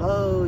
halo,